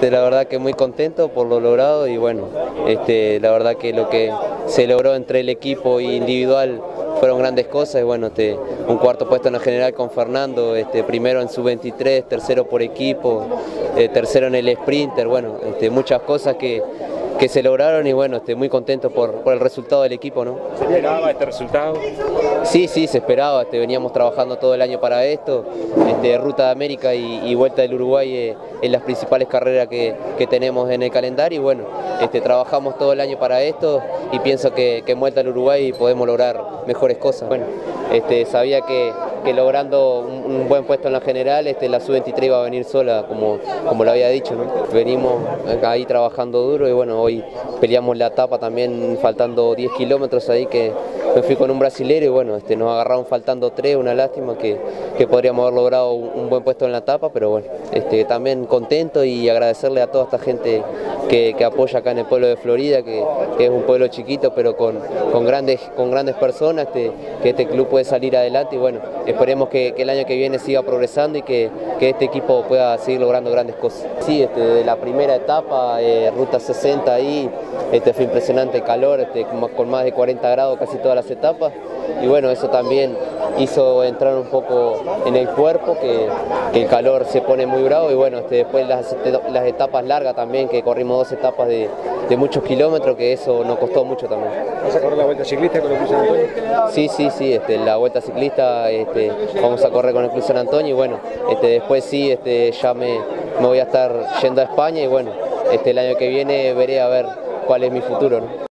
La verdad que muy contento por lo logrado y bueno, este, la verdad que lo que se logró entre el equipo individual fueron grandes cosas y bueno, este, un cuarto puesto en la general con Fernando, este, primero en su 23, tercero por equipo, eh, tercero en el sprinter, bueno, este, muchas cosas que, que se lograron y bueno, estoy muy contento por, por, el resultado del equipo. ¿no? ¿Se esperaba este resultado? Sí, sí, se esperaba, este, veníamos trabajando todo el año para esto, este, Ruta de América y, y Vuelta del Uruguay eh, en las principales carreras que, que, tenemos en el calendario y bueno, este, trabajamos todo el año para esto y pienso que, que en Vuelta del Uruguay podemos lograr mejores cosas. Bueno, este, sabía que, que logrando un, buen puesto en la general, este, la sub-23 iba a venir sola, como, como lo había dicho. ¿no? Venimos ahí trabajando duro y bueno, hoy peleamos la etapa también faltando 10 kilómetros ahí que me fui con un brasilero y bueno, este, nos agarraron faltando 3, una lástima que, que podríamos haber logrado un, buen puesto en la etapa, pero bueno, este, también contento y agradecerle a toda esta gente que, que apoya acá en el pueblo de Florida, que, es un pueblo chiquito pero con, con, grandes, con grandes personas, este, que este club puede salir adelante y bueno, esperemos que, que el año que viene siga progresando y que, que, este equipo pueda seguir logrando grandes cosas. Sí, este, de la primera etapa, eh, ruta 60 ahí, este, fue impresionante el calor, este, con más de 40 grados casi todas las etapas y bueno, eso también hizo entrar un poco en el cuerpo, que, que el calor se pone muy bravo y bueno, este, después las, las, etapas largas también, que corrimos dos etapas de, de, muchos kilómetros, que eso nos costó mucho también. ¿Vas a correr la vuelta ciclista con el Club San Antonio? Sí, sí, sí, este, la vuelta ciclista este, vamos a correr con el Club San Antonio y bueno, este, después sí, este, ya me, me voy a estar yendo a España y bueno, este, el año que viene veré a ver cuál es mi futuro. ¿no?